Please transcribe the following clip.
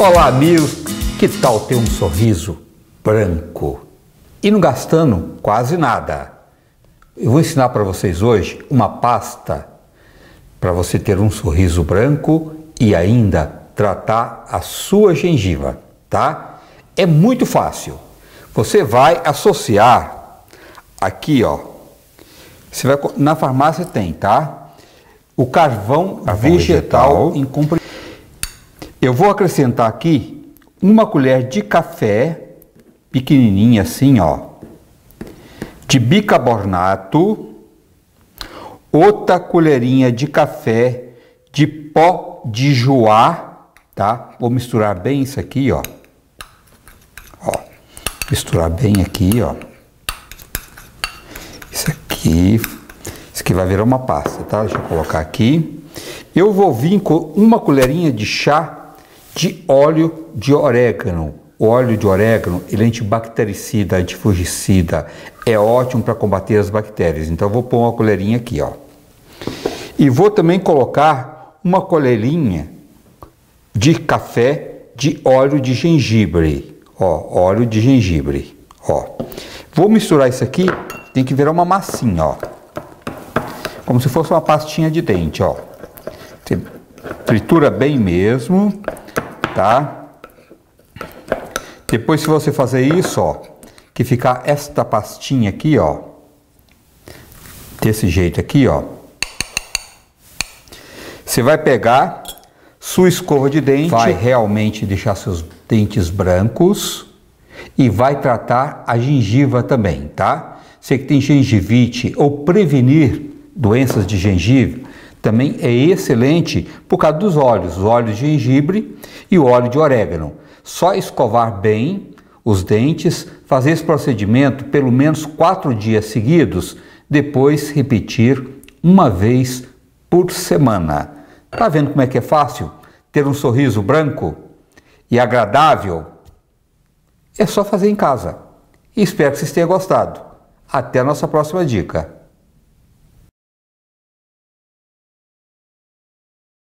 Olá, amigos. Que tal ter um sorriso branco e não gastando quase nada? Eu vou ensinar para vocês hoje uma pasta para você ter um sorriso branco e ainda tratar a sua gengiva, tá? É muito fácil. Você vai associar aqui, ó. Você vai na farmácia tem, tá? O carvão, carvão vegetal, vegetal em comprimento. Eu vou acrescentar aqui uma colher de café pequenininha assim, ó, de bicarbonato, outra colherinha de café de pó de joá, tá? Vou misturar bem isso aqui, ó. Ó, misturar bem aqui, ó. Isso aqui, isso aqui vai virar uma pasta, tá? Deixa eu colocar aqui. Eu vou vir com uma colherinha de chá de óleo de orégano. O óleo de orégano, ele é antibactericida, antifugicida, é ótimo para combater as bactérias. Então vou pôr uma colherinha aqui, ó. E vou também colocar uma colherinha de café de óleo de gengibre, ó, óleo de gengibre, ó. Vou misturar isso aqui, tem que virar uma massinha, ó. Como se fosse uma pastinha de dente, ó. Tritura bem mesmo tá? Depois, se você fazer isso, ó, que ficar esta pastinha aqui, ó, desse jeito aqui, ó, você vai pegar sua escova de dente, vai realmente deixar seus dentes brancos e vai tratar a gengiva também, tá? Você que tem gengivite ou prevenir doenças de gengiva, também é excelente por causa dos óleos, os óleos de gengibre e o óleo de orégano. Só escovar bem os dentes, fazer esse procedimento pelo menos quatro dias seguidos, depois repetir uma vez por semana. Tá vendo como é que é fácil ter um sorriso branco e agradável? É só fazer em casa. espero que vocês tenham gostado. Até a nossa próxima dica.